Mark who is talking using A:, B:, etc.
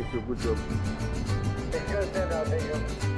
A: Thank you. Good job.
B: It's good, sir. Thank you.